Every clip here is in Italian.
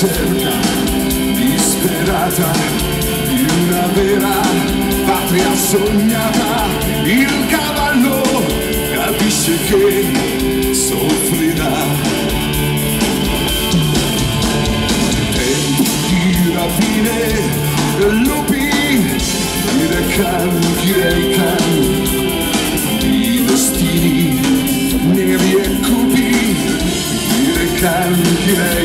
ricerca disperata di una vera patria sognata. Il cavallo capisce che soffrirà. Tempo di rapine, lupi, direcan, direcan, di destini neri e cupi, direcan, direcan.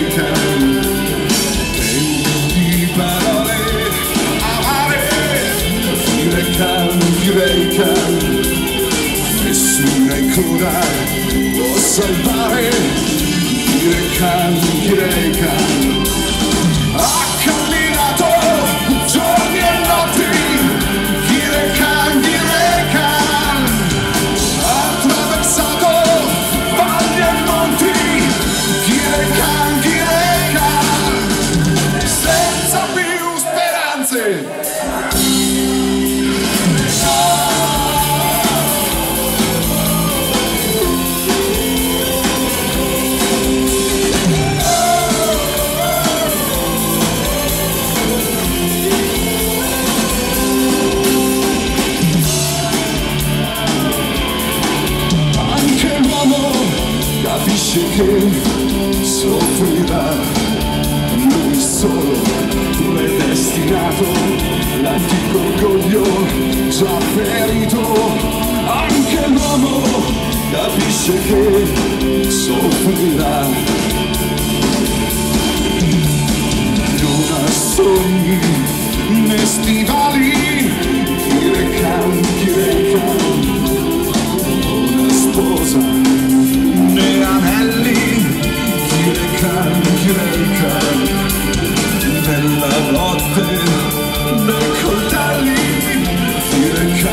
Direcan, direcan. Nessuna ancora può salvare, direcan, direcan. Ha camminato giorni e notti, direcan, direcan. Ha attraversato valli e. Senza più speranze. Capisce che soffrirà, lui solo predestinato, l'antico orgoglio già ferito. Anche l'uomo capisce che soffrirà. Non ha sogni né stivali, Kirekan nella notte nei coltelli Kirekan, Kirekan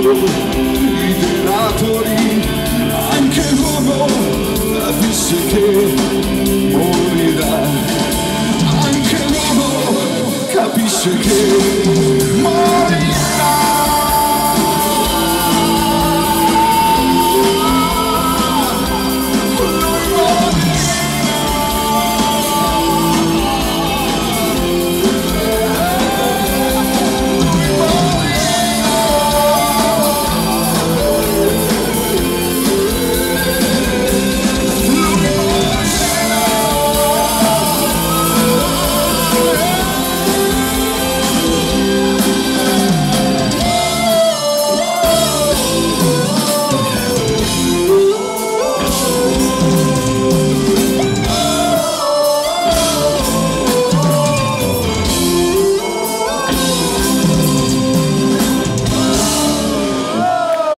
i denatori. Anche l'uomo capisce che morirà, anche l'uomo capisce che